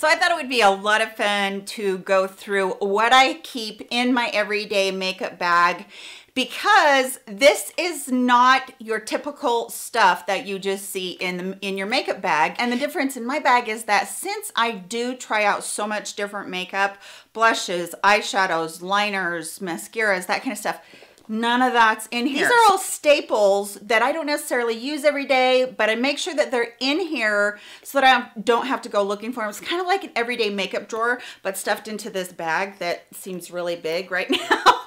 So I thought it would be a lot of fun to go through what I keep in my everyday makeup bag because this is not your typical stuff that you just see in the, in your makeup bag. And the difference in my bag is that since I do try out so much different makeup, blushes, eyeshadows, liners, mascaras, that kind of stuff, None of that's in here. These are all staples that I don't necessarily use every day, but I make sure that they're in here so that I don't have to go looking for them. It's kind of like an everyday makeup drawer, but stuffed into this bag that seems really big right now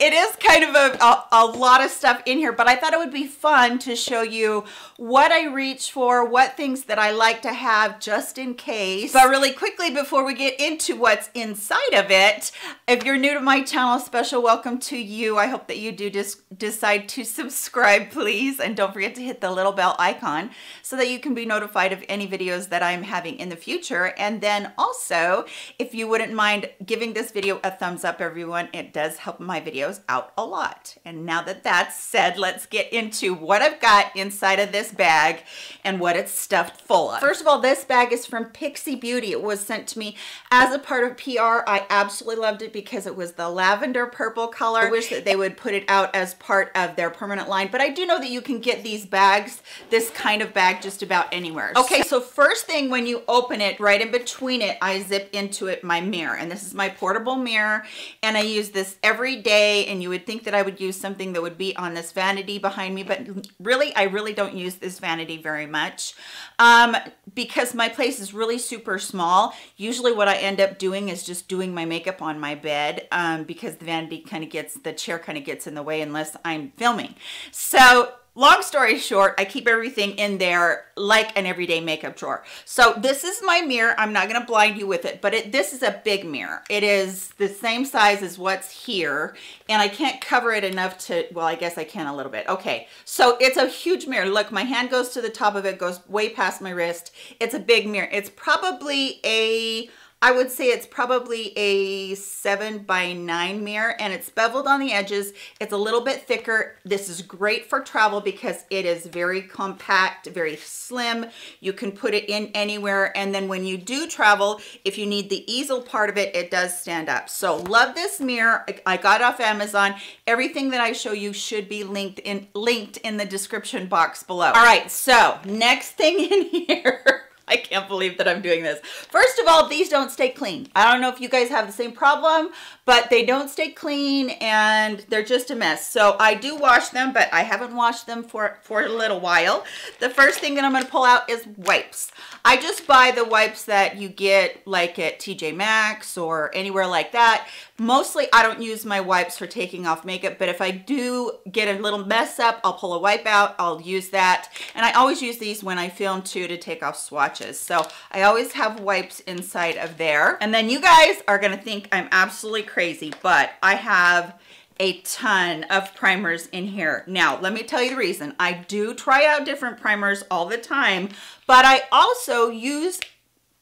it is kind of a, a, a, lot of stuff in here, but I thought it would be fun to show you what I reach for, what things that I like to have just in case. But really quickly before we get into what's inside of it, if you're new to my channel, special welcome to you. I hope that you do decide to subscribe, please. And don't forget to hit the little bell icon so that you can be notified of any videos that I'm having in the future. And then also, if you wouldn't mind giving this video a thumbs up, everyone, it does help my videos out a lot. And now that that's said, let's get into what I've got inside of this bag and what it's stuffed full of. First of all, this bag is from Pixi Beauty. It was sent to me as a part of PR. I absolutely loved it because it was the lavender purple color. I wish that they would put it out as part of their permanent line, but I do know that you can get these bags, this kind of bag just about anywhere. Okay, so first thing when you open it, right in between it, I zip into it my mirror. And this is my portable mirror. And I use this every day and you would think that I would use something that would be on this vanity behind me, but really, I really don't use this vanity very much um, because my place is really super small. Usually what I end up doing is just doing my makeup on my bed um, because the vanity kind of gets, the chair kind of gets in the way unless I'm filming. So long story short, I keep everything in there like an everyday makeup drawer. So this is my mirror. I'm not going to blind you with it, but it, this is a big mirror. It is the same size as what's here, and I can't cover it enough to, well, I guess I can a little bit. Okay, so it's a huge mirror. Look, my hand goes to the top of it, goes way past my wrist. It's a big mirror. It's probably a I would say it's probably a seven by nine mirror and it's beveled on the edges. It's a little bit thicker. This is great for travel because it is very compact, very slim. You can put it in anywhere. And then when you do travel, if you need the easel part of it, it does stand up. So love this mirror. I got off Amazon. Everything that I show you should be linked in, linked in the description box below. All right, so next thing in here I can't believe that I'm doing this. First of all, these don't stay clean. I don't know if you guys have the same problem, but they don't stay clean and they're just a mess. So I do wash them, but I haven't washed them for, for a little while. The first thing that I'm gonna pull out is wipes. I just buy the wipes that you get like at TJ Maxx or anywhere like that. Mostly I don't use my wipes for taking off makeup, but if I do get a little mess up, I'll pull a wipe out, I'll use that. And I always use these when I film too to take off swatches. So I always have wipes inside of there. And then you guys are gonna think I'm absolutely crazy, but I have a ton of primers in here. Now, let me tell you the reason. I do try out different primers all the time, but I also use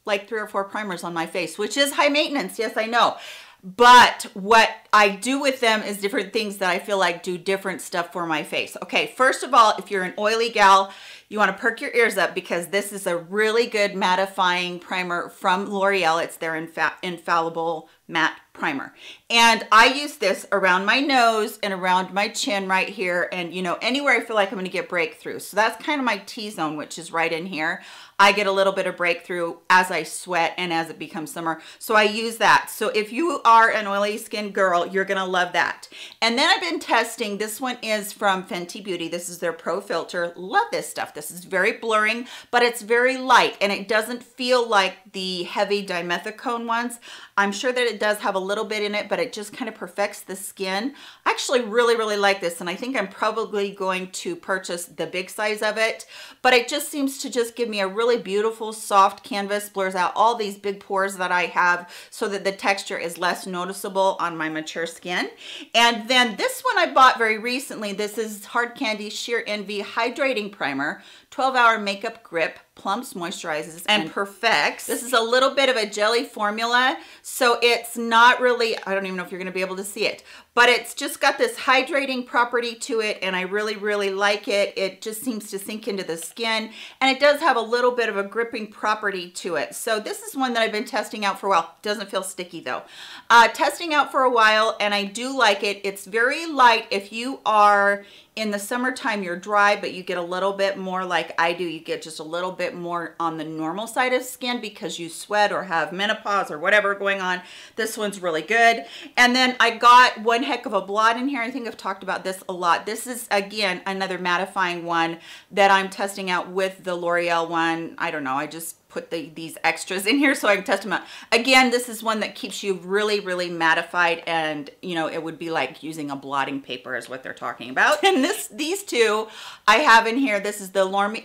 like three or four primers on my face, which is high maintenance. Yes, I know. But what I do with them is different things that I feel like do different stuff for my face. Okay, first of all, if you're an oily gal, you want to perk your ears up because this is a really good mattifying primer from L'Oreal. It's their infa infallible matte primer. And I use this around my nose and around my chin right here and you know anywhere I feel like I'm going to get breakthrough. So that's kind of my T-zone which is right in here. I get a little bit of breakthrough as I sweat and as it becomes summer. So I use that. So if you are an oily skin girl, you're going to love that. And then I've been testing, this one is from Fenty Beauty. This is their Pro Filter. Love this stuff. This is very blurring, but it's very light and it doesn't feel like the heavy dimethicone ones. I'm sure that it does have a little bit in it, but it just kind of perfects the skin. I actually really, really like this, and I think I'm probably going to purchase the big size of it, but it just seems to just give me a really beautiful, soft canvas, blurs out all these big pores that I have so that the texture is less noticeable on my mature skin. And then this one I bought very recently. This is Hard Candy Sheer Envy Hydrating Primer, 12 Hour Makeup Grip plumps, moisturizes, and perfects. This is a little bit of a jelly formula, so it's not really, I don't even know if you're gonna be able to see it, but it's just got this hydrating property to it and I really, really like it. It just seems to sink into the skin and it does have a little bit of a gripping property to it. So this is one that I've been testing out for a while. Doesn't feel sticky though. Uh, testing out for a while and I do like it. It's very light if you are in the summertime you're dry but you get a little bit more like I do you get just a little bit more on the normal side of skin because you sweat or have menopause or whatever going on this one's really good and then I got one heck of a blot in here I think I've talked about this a lot this is again another mattifying one that I'm testing out with the L'Oreal one I don't know I just put the, these extras in here so I can test them out. Again, this is one that keeps you really, really mattified and, you know, it would be like using a blotting paper is what they're talking about. And this, these two I have in here. This is the Lormi,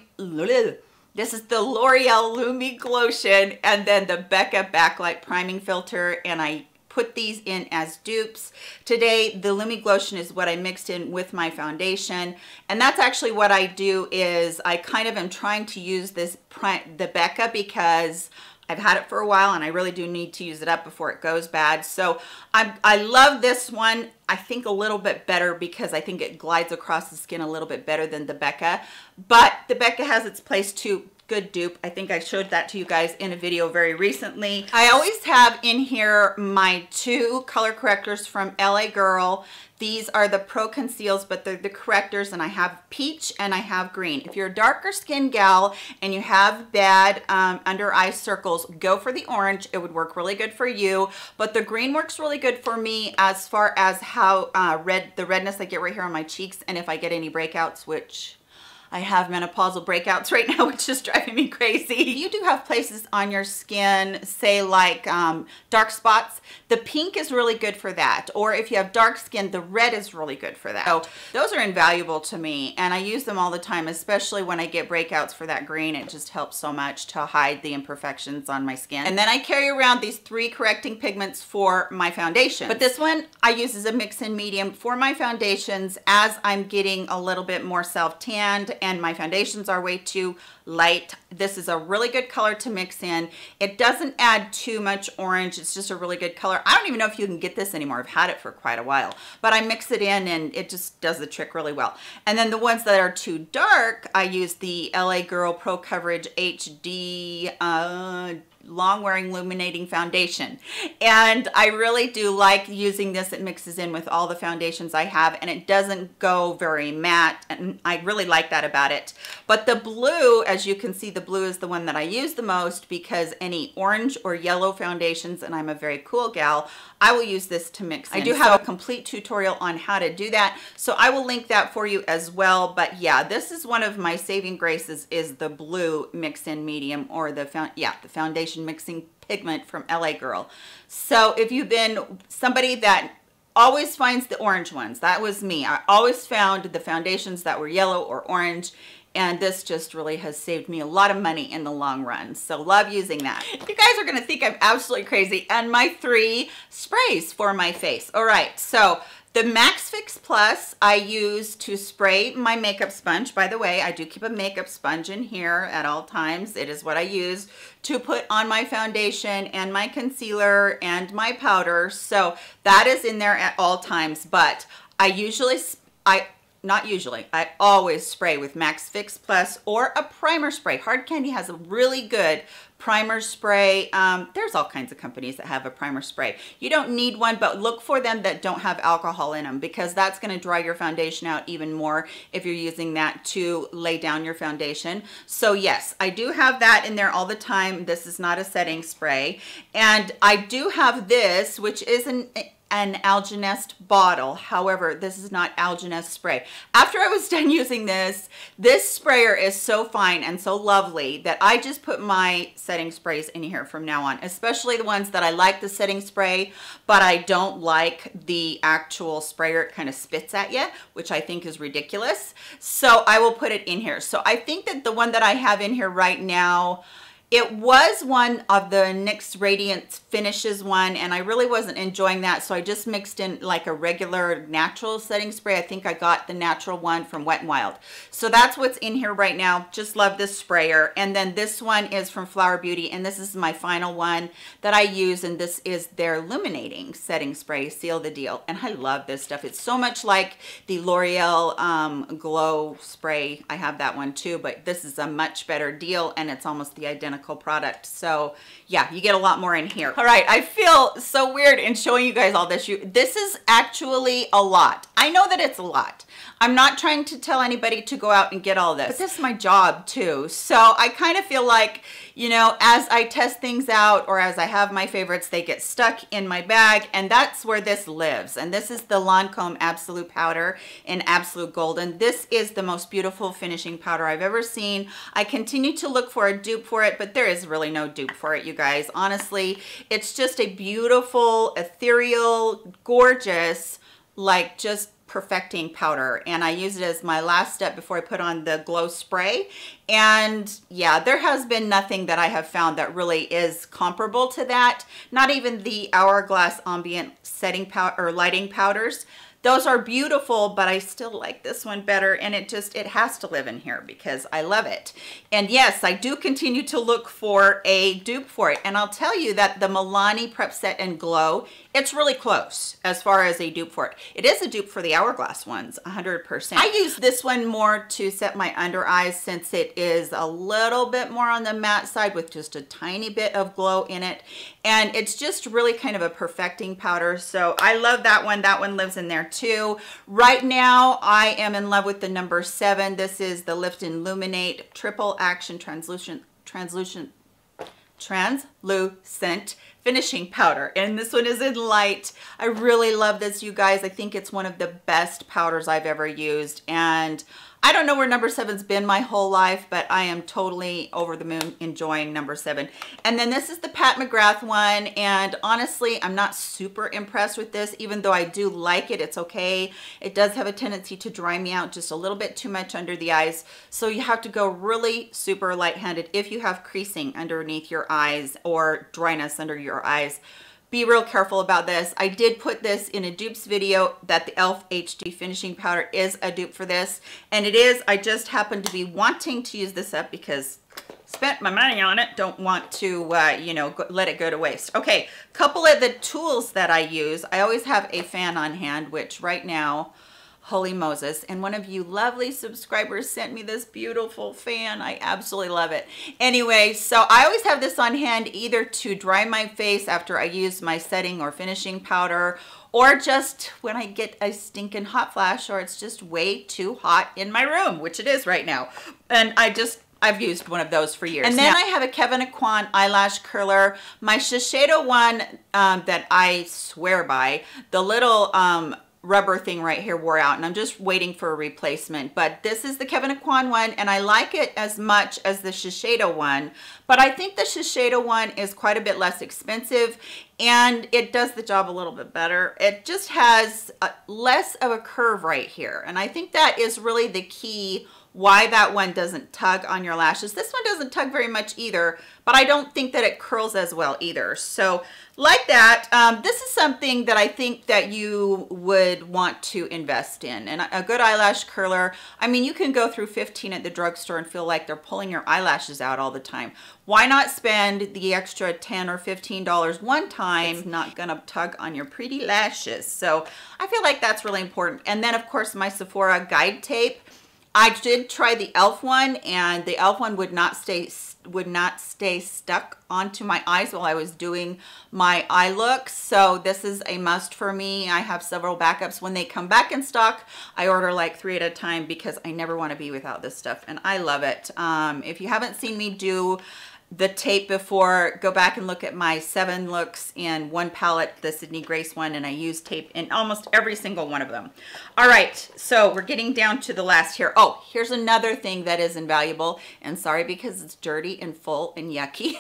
this is the L'Oreal Lumi Glotion and then the Becca Backlight Priming Filter. And I put these in as dupes. Today, the Lumi Glotion is what I mixed in with my foundation. And that's actually what I do is I kind of am trying to use this, the Becca because I've had it for a while and I really do need to use it up before it goes bad. So I, I love this one. I think a little bit better because I think it glides across the skin a little bit better than the Becca. But the Becca has its place too good dupe. I think I showed that to you guys in a video very recently. I always have in here my two color correctors from LA Girl. These are the Pro Conceals, but they're the correctors, and I have peach and I have green. If you're a darker skin gal and you have bad um, under eye circles, go for the orange. It would work really good for you, but the green works really good for me as far as how uh, red the redness I get right here on my cheeks, and if I get any breakouts, which I have menopausal breakouts right now, which is driving me crazy. You do have places on your skin, say like um, dark spots. The pink is really good for that. Or if you have dark skin, the red is really good for that. So those are invaluable to me and I use them all the time, especially when I get breakouts for that green. It just helps so much to hide the imperfections on my skin. And then I carry around these three correcting pigments for my foundation. But this one I use as a mix-in medium for my foundations as I'm getting a little bit more self-tanned and my foundations are way too light. This is a really good color to mix in. It doesn't add too much orange. It's just a really good color. I don't even know if you can get this anymore. I've had it for quite a while, but I mix it in and it just does the trick really well. And then the ones that are too dark, I use the LA Girl Pro Coverage HD uh, long wearing illuminating foundation and I really do like using this it mixes in with all the foundations I have and it doesn't go very matte and I really like that about it but the blue as you can see the blue is the one that I use the most because any orange or yellow foundations and I'm a very cool gal I will use this to mix in. I do have so, a complete tutorial on how to do that so I will link that for you as well but yeah this is one of my saving graces is the blue mix in medium or the yeah the foundation foundation mixing pigment from LA Girl. So if you've been somebody that always finds the orange ones, that was me. I always found the foundations that were yellow or orange and this just really has saved me a lot of money in the long run. So love using that. You guys are gonna think I'm absolutely crazy and my three sprays for my face. All right, so the Max Fix Plus I use to spray my makeup sponge. By the way, I do keep a makeup sponge in here at all times. It is what I use to put on my foundation and my concealer and my powder. So that is in there at all times. But I usually, I not usually, I always spray with Max Fix Plus or a primer spray. Hard Candy has a really good primer spray. Um, there's all kinds of companies that have a primer spray. You don't need one, but look for them that don't have alcohol in them because that's gonna dry your foundation out even more if you're using that to lay down your foundation. So yes, I do have that in there all the time. This is not a setting spray. And I do have this, which is an an Algenist bottle. However, this is not Algenist spray. After I was done using this, this sprayer is so fine and so lovely that I just put my setting sprays in here from now on, especially the ones that I like the setting spray, but I don't like the actual sprayer. It kind of spits at you, which I think is ridiculous. So I will put it in here. So I think that the one that I have in here right now It was one of the NYX Radiance Finishes one, and I really wasn't enjoying that, so I just mixed in like a regular natural setting spray. I think I got the natural one from Wet n Wild. So that's what's in here right now. Just love this sprayer. And then this one is from Flower Beauty, and this is my final one that I use, and this is their Illuminating Setting Spray, Seal the Deal. And I love this stuff. It's so much like the L'Oreal um, Glow Spray. I have that one too, but this is a much better deal, and it's almost the identical product. So yeah, you get a lot more in here. All right, I feel so weird in showing you guys all this. You, this is actually a lot. I know that it's a lot. I'm not trying to tell anybody to go out and get all this, but this is my job too. So I kind of feel like, you know, as I test things out or as I have my favorites, they get stuck in my bag and that's where this lives. And this is the Lancome Absolute Powder in Absolute Golden. This is the most beautiful finishing powder I've ever seen. I continue to look for a dupe for it, but there is really no dupe for it, you guys. Honestly, it's just a beautiful, ethereal, gorgeous, like just perfecting powder and I use it as my last step before I put on the glow spray and yeah there has been nothing that I have found that really is comparable to that not even the hourglass ambient setting powder or lighting powders those are beautiful, but I still like this one better. And it just, it has to live in here because I love it. And yes, I do continue to look for a dupe for it. And I'll tell you that the Milani Prep Set and Glow, it's really close as far as a dupe for it. It is a dupe for the Hourglass ones, 100%. I use this one more to set my under eyes since it is a little bit more on the matte side with just a tiny bit of glow in it. And it's just really kind of a perfecting powder. So I love that one. That one lives in there too. Right now, I am in love with the number seven. This is the Lift and Illuminate Triple Action Translucent, Translucent, Translucent finishing powder. And this one is in light. I really love this you guys. I think it's one of the best powders i've ever used. And I don't know where number seven's been my whole life, but I am totally over the moon enjoying number seven. And then this is the Pat McGrath one. And honestly, I'm not super impressed with this, even though I do like it. It's okay. It does have a tendency to dry me out just a little bit too much under the eyes. So you have to go really super light-handed if you have creasing underneath your eyes or dryness under your eyes be real careful about this. I did put this in a dupes video that the e.l.f. HD finishing powder is a dupe for this. And it is, I just happen to be wanting to use this up because spent my money on it. Don't want to, uh, you know, go, let it go to waste. Okay, couple of the tools that I use. I always have a fan on hand, which right now, Holy Moses. And one of you lovely subscribers sent me this beautiful fan. I absolutely love it. Anyway, so I always have this on hand either to dry my face after I use my setting or finishing powder or just when I get a stinking hot flash or it's just way too hot in my room, which it is right now. And I just I've used one of those for years. And then now, I have a Kevyn Aucoin eyelash curler. My Shiseido one um, that I swear by, the little um, rubber thing right here wore out and I'm just waiting for a replacement. But this is the Kevyn Aucoin one and I like it as much as the Shiseido one. But I think the Shiseido one is quite a bit less expensive and it does the job a little bit better. It just has a, less of a curve right here. And I think that is really the key why that one doesn't tug on your lashes. This one doesn't tug very much either, but I don't think that it curls as well either. So like that, um, this is something that I think that you would want to invest in. And a good eyelash curler, I mean, you can go through 15 at the drugstore and feel like they're pulling your eyelashes out all the time. Why not spend the extra 10 or $15 one time? It's not gonna tug on your pretty lashes. So I feel like that's really important. And then of course my Sephora guide tape. I did try the e.l.f. one and the e.l.f. one would not stay would not stay stuck onto my eyes while I was doing my eye look. So this is a must for me. I have several backups. When they come back in stock, I order like three at a time because I never want to be without this stuff and I love it. Um, if you haven't seen me do the tape before, go back and look at my seven looks in one palette, the Sydney Grace one, and I use tape in almost every single one of them. All right, so we're getting down to the last here. Oh, here's another thing that is invaluable, and sorry because it's dirty and full and yucky.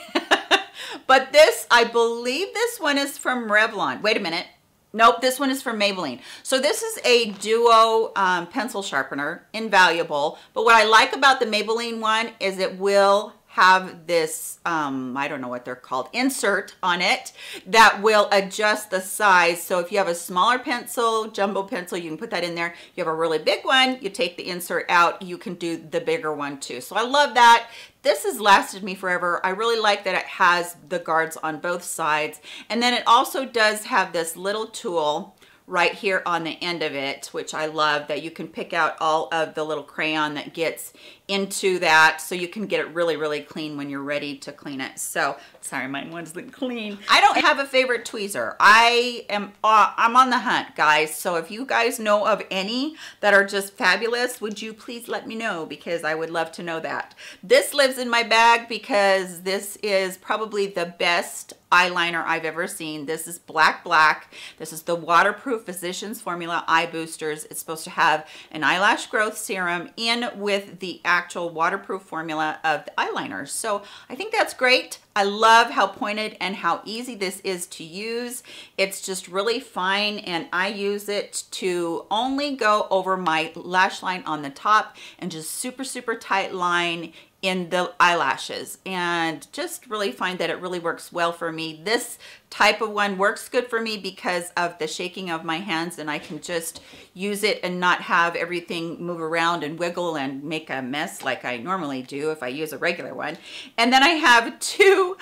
but this, I believe this one is from Revlon. Wait a minute. Nope, this one is from Maybelline. So this is a duo um, pencil sharpener, invaluable. But what I like about the Maybelline one is it will have this, um, I don't know what they're called, insert on it that will adjust the size. So if you have a smaller pencil, jumbo pencil, you can put that in there. You have a really big one, you take the insert out, you can do the bigger one too. So I love that. This has lasted me forever. I really like that it has the guards on both sides. And then it also does have this little tool right here on the end of it, which I love that you can pick out all of the little crayon that gets into that so you can get it really, really clean when you're ready to clean it. So, sorry, mine wasn't clean. I don't have a favorite tweezer. I am, uh, I'm on the hunt, guys. So if you guys know of any that are just fabulous, would you please let me know because I would love to know that. This lives in my bag because this is probably the best eyeliner I've ever seen. This is Black Black. This is the Waterproof Physicians Formula Eye Boosters. It's supposed to have an eyelash growth serum in with the actual waterproof formula of the eyeliners. So I think that's great. I love how pointed and how easy this is to use. It's just really fine and I use it to only go over my lash line on the top and just super, super tight line in the eyelashes and just really find that it really works well for me. This type of one works good for me because of the shaking of my hands and I can just use it and not have everything move around and wiggle and make a mess like I normally do if I use a regular one. And then I have two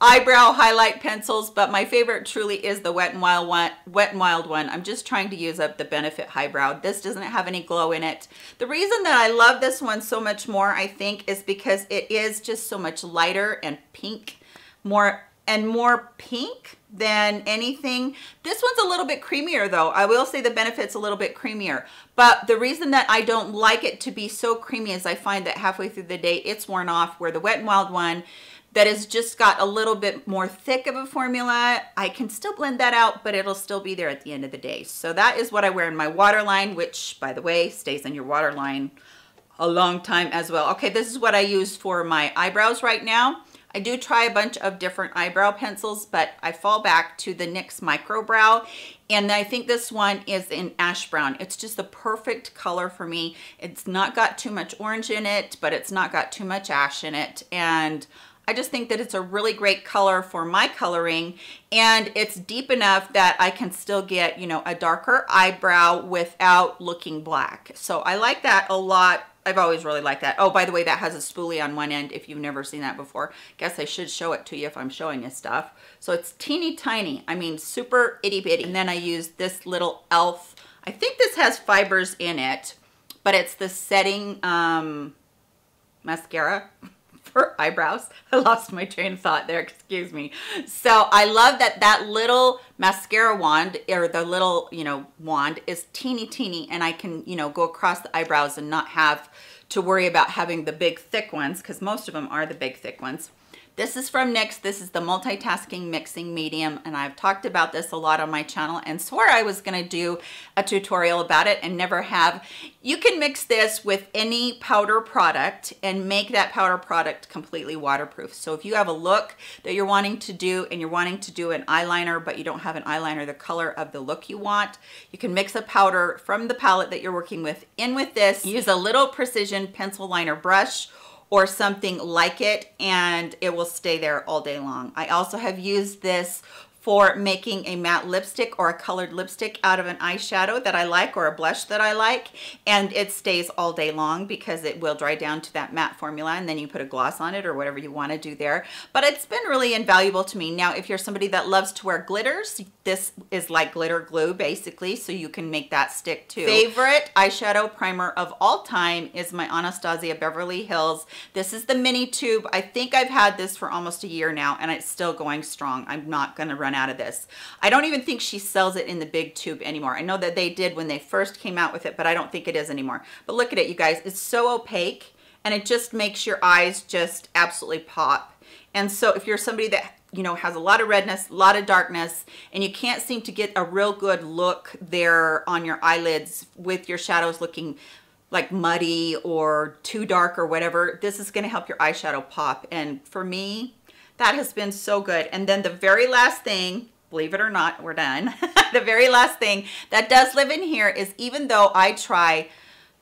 eyebrow highlight pencils, but my favorite truly is the Wet n Wild one. Wet n Wild one. I'm just trying to use up the Benefit Highbrow. This doesn't have any glow in it. The reason that I love this one so much more, I think, is because it is just so much lighter and pink, more and more pink than anything. This one's a little bit creamier though. I will say the Benefit's a little bit creamier. But the reason that I don't like it to be so creamy is I find that halfway through the day it's worn off where the Wet n Wild one that has just got a little bit more thick of a formula. I can still blend that out, but it'll still be there at the end of the day. So that is what I wear in my waterline, which by the way, stays in your waterline a long time as well. Okay, this is what I use for my eyebrows right now. I do try a bunch of different eyebrow pencils, but I fall back to the NYX Micro Brow. And I think this one is in ash brown. It's just the perfect color for me. It's not got too much orange in it, but it's not got too much ash in it. And I just think that it's a really great color for my coloring and it's deep enough that I can still get, you know, a darker eyebrow without looking black. So I like that a lot. I've always really liked that. Oh, by the way, that has a spoolie on one end if you've never seen that before. Guess I should show it to you if I'm showing you stuff. So it's teeny tiny. I mean, super itty bitty. And then I use this little e.l.f. I think this has fibers in it, but it's the setting um, mascara for eyebrows. I lost my train of thought there, excuse me. So I love that that little mascara wand or the little, you know, wand is teeny, teeny and I can, you know, go across the eyebrows and not have to worry about having the big thick ones because most of them are the big thick ones. This is from NYX. This is the multitasking mixing medium and I've talked about this a lot on my channel and swore I was going to do a tutorial about it and never have. You can mix this with any powder product and make that powder product completely waterproof. So if you have a look that you're wanting to do and you're wanting to do an eyeliner but you don't have an eyeliner the color of the look you want, you can mix a powder from the palette that you're working with in with this. Use a little precision pencil liner brush or something like it and it will stay there all day long. I also have used this for making a matte lipstick or a colored lipstick out of an eyeshadow that I like or a blush that I like. And it stays all day long because it will dry down to that matte formula and then you put a gloss on it or whatever you want to do there. But it's been really invaluable to me. Now if you're somebody that loves to wear glitters this is like glitter glue basically so you can make that stick too. Favorite eyeshadow primer of all time is my Anastasia Beverly Hills. This is the mini tube. I think I've had this for almost a year now and it's still going strong. I'm not gonna run run out of this. I don't even think she sells it in the big tube anymore. I know that they did when they first came out with it, but I don't think it is anymore. But look at it, you guys. It's so opaque and it just makes your eyes just absolutely pop. And so if you're somebody that you know, has a lot of redness, a lot of darkness, and you can't seem to get a real good look there on your eyelids with your shadows looking like muddy or too dark or whatever, this is gonna help your eyeshadow pop. And for me, that has been so good. And then the very last thing, believe it or not, we're done. the very last thing that does live in here is even though I try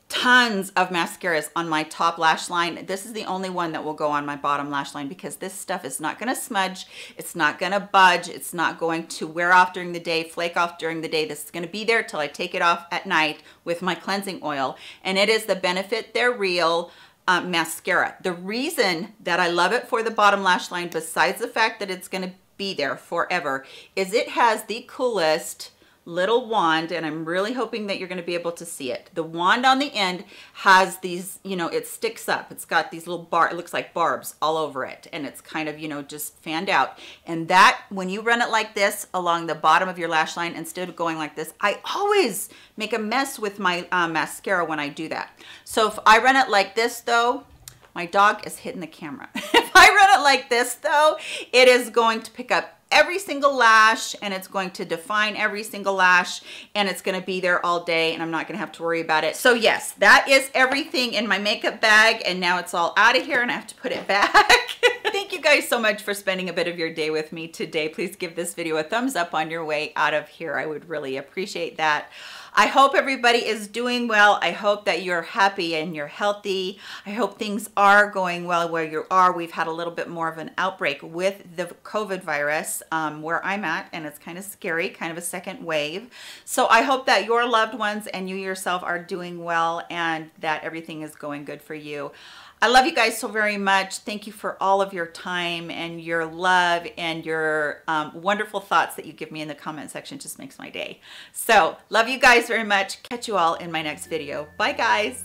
tons of mascaras on my top lash line. This is the only one that will go on my bottom lash line because this stuff is not gonna smudge, it's not gonna budge, it's not going to wear off during the day, flake off during the day. This is gonna be there till I take it off at night with my cleansing oil. And it is the Benefit They're Real uh, mascara. The reason that I love it for the bottom lash line, besides the fact that it's gonna be there forever, is it has the coolest, little wand and I'm really hoping that you're going to be able to see it. The wand on the end has these, you know, it sticks up. It's got these little bar, it looks like barbs all over it and it's kind of, you know, just fanned out. And that, when you run it like this along the bottom of your lash line, instead of going like this, I always make a mess with my uh, mascara when I do that. So if I run it like this though, my dog is hitting the camera. if I run it like this though, it is going to pick up every single lash and it's going to define every single lash and it's going to be there all day and I'm not going to have to worry about it. So yes, that is everything in my makeup bag and now it's all out of here and I have to put it back. Thank you guys so much for spending a bit of your day with me today. Please give this video a thumbs up on your way out of here. I would really appreciate that. I hope everybody is doing well. I hope that you're happy and you're healthy. I hope things are going well where you are. We've had a little bit more of an outbreak with the COVID virus um, where I'm at, and it's kind of scary, kind of a second wave. So I hope that your loved ones and you yourself are doing well and that everything is going good for you. I love you guys so very much. Thank you for all of your time and your love and your um, wonderful thoughts that you give me in the comment section. It just makes my day. So love you guys very much. Catch you all in my next video. Bye guys.